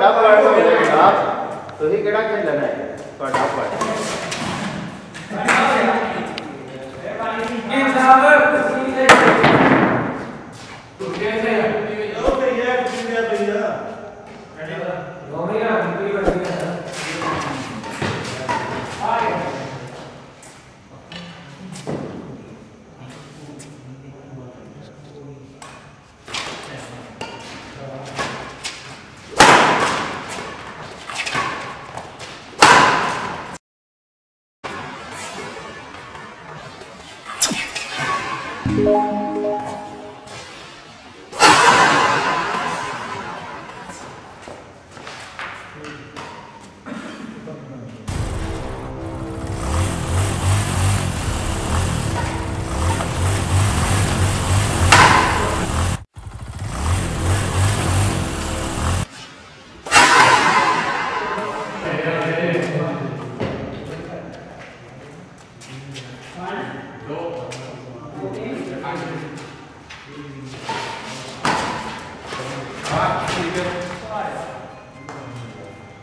Dub වලට මෙතන dub තුනි ගඩක් හෙල්ලන අය ඩබ් වලට ඒ තමයි Thank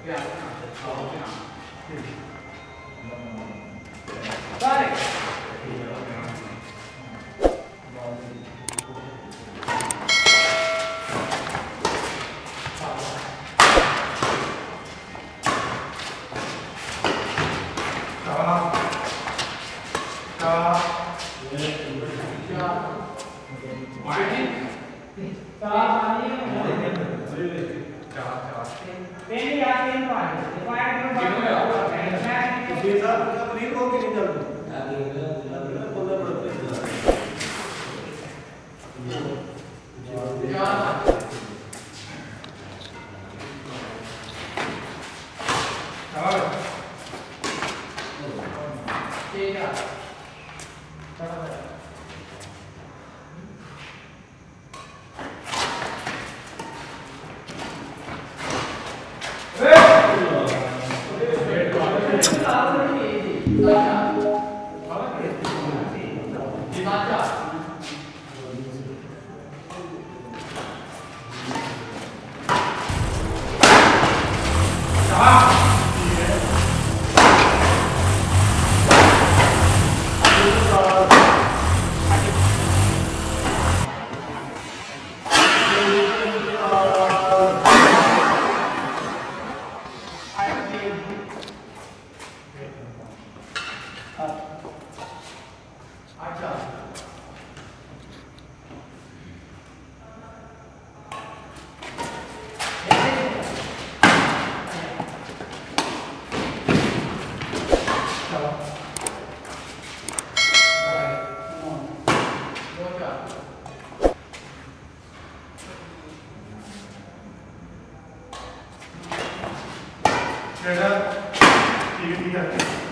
第二项是抽嗯，来。पेन या पेन पर रिक्वायर्ड नंबर कितना है 200 का प्रिंट हो के निकल आ गया 打他 जगह ठीक है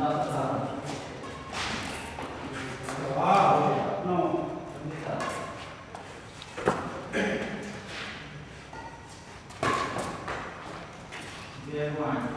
Yeah, one.